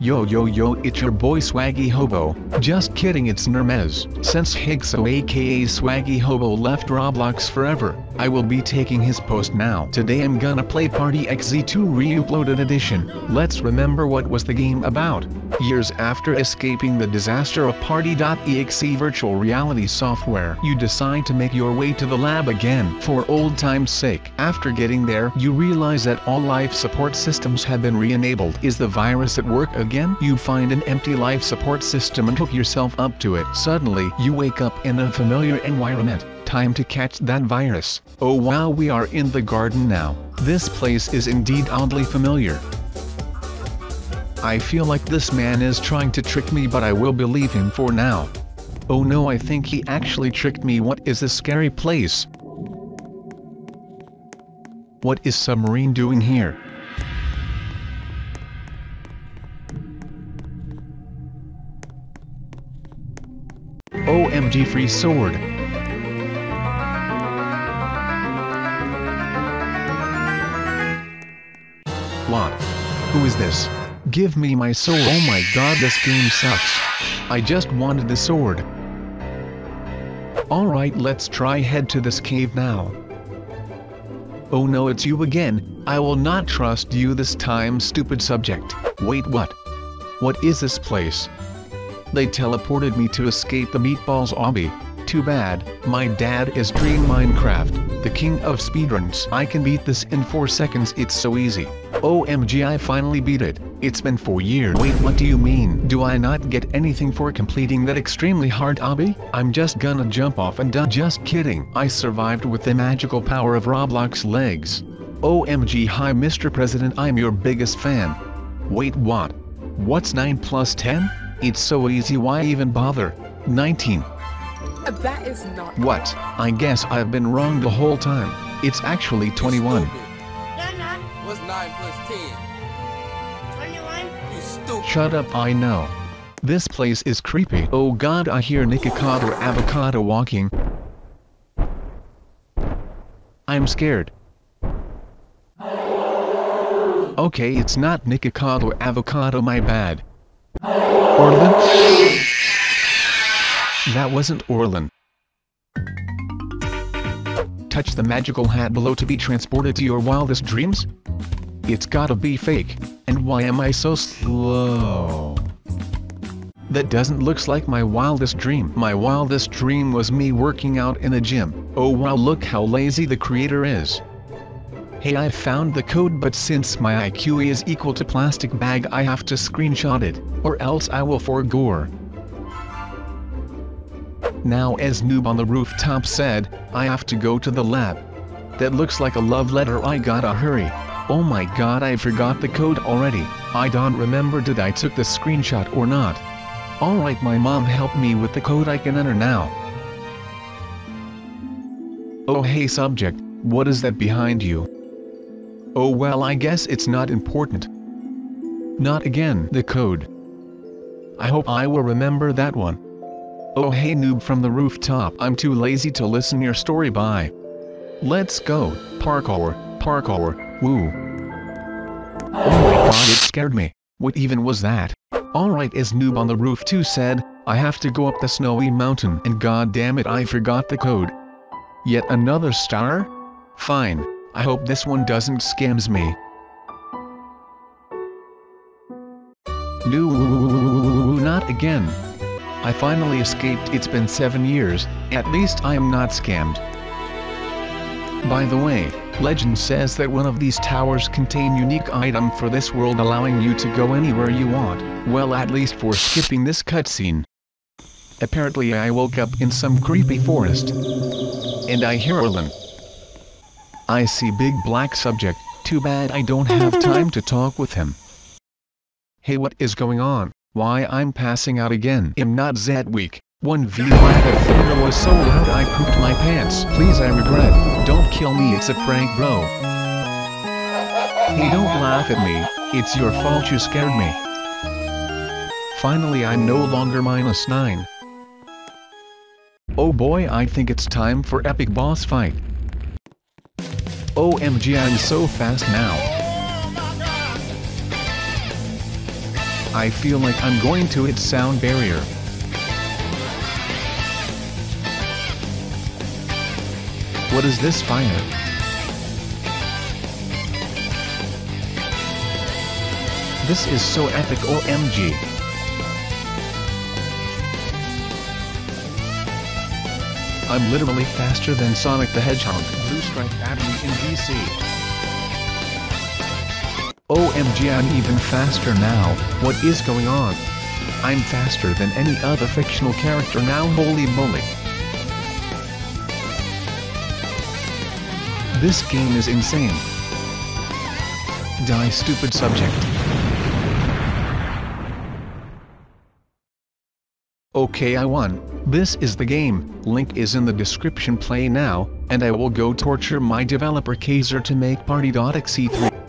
Yo yo yo it's your boy Swaggy Hobo, just kidding it's N3rmis. Since Higso aka Swaggy Hobo left Roblox forever, I will be taking his post now. Today I'm gonna play Party.exe 2 Reuploaded Edition. Let's remember what was the game about. Years after escaping the disaster of Party.exe virtual reality software, you decide to make your way to the lab again for old time's sake. After getting there, you realize that all life support systems have been re-enabled. Is the virus at work again? Again? You find an empty life support system and hook yourself up to it. Suddenly, you wake up in a familiar environment. Time to catch that virus. Oh wow we are in the garden now. This place is indeed oddly familiar. I feel like this man is trying to trick me but I will believe him for now. Oh no I think he actually tricked me what is this scary place? What is submarine doing here? OMG free sword. What? Who is this? Give me my sword. Oh my god this game sucks. I just wanted the sword. Alright let's try head to this cave now. Oh no it's you again, I will not trust you this time stupid subject. Wait what? What is this place? They teleported me to escape the meatballs obby. Too bad, my dad is Dream Minecraft, the king of speedruns. I can beat this in 4 seconds it's so easy. OMG I finally beat it, it's been 4 years. Wait what do you mean? Do I not get anything for completing that extremely hard obby? I'm just gonna jump off and done. Just kidding. I survived with the magical power of Roblox legs. OMG hi Mr. President I'm your biggest fan. Wait what? What's 9 plus 10? It's so easy why even bother? 19. Uh, that is not What? I guess I've been wrong the whole time. It's actually 21. What's 9 plus 10? 21? You stupid. Shut up I know. This place is creepy. Oh god I hear Nikocado or Avocado walking. I'm scared. Okay it's not Nikocado or Avocado my bad. Orlin? That wasn't Orlin. Touch the magical hat below to be transported to your wildest dreams? It's gotta be fake, and why am I so slow? That doesn't looks like my wildest dream. My wildest dream was me working out in a gym. Oh wow look how lazy the creator is. Hey I found the code but since my IQ is equal to plastic bag I have to screenshot it, or else I will forgore. Now as noob on the rooftop said, I have to go to the lab. That looks like a love letter I gotta hurry. Oh my god I forgot the code already, I don't remember did I took the screenshot or not. Alright my mom helped me with the code I can enter now. Oh hey subject, what is that behind you? Oh well I guess it's not important. Not again the code. I hope I will remember that one. Oh hey noob from the rooftop I'm too lazy to listen your story bye. Let's go, parkour, parkour, woo. Oh my god it scared me, what even was that? Alright as noob on the roof 2 said, I have to go up the snowy mountain and god damn it I forgot the code. Yet another star? Fine. I hope this one doesn't scams me. No, not again. I finally escaped it's been 7 years, at least I am not scammed. By the way, legend says that one of these towers contain unique item for this world allowing you to go anywhere you want, well at least for skipping this cutscene. Apparently I woke up in some creepy forest. And I hear Orlin. I see big black subject, too bad I don't have time to talk with him. Hey what is going on, why I'm passing out again am not that weak, 1v Rabbit Thunder was so loud I pooped my pants. Please I regret, don't kill me it's a prank bro. Hey don't laugh at me, it's your fault you scared me. Finally I'm no longer minus 9. Oh boy I think it's time for epic boss fight. OMG I'm so fast now. I feel like I'm going to hit sound barrier. What is this fire? This is so epic OMG. I'm literally faster than Sonic the Hedgehog, Blue Stripe Battery in DC. OMG I'm even faster now, what is going on? I'm faster than any other fictional character now holy moly. This game is insane. Die stupid subject. Okay I won. This is the game, link is in the description play now, and I will go torture my developer Kaiser to make party.exe3.